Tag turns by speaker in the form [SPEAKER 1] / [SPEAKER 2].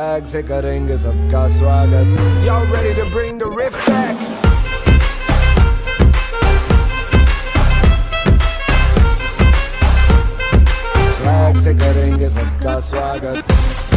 [SPEAKER 1] से करेंगे सबका स्वागत Y'all ready to bring the riff back? Swag से करेंगे सबका स्वागत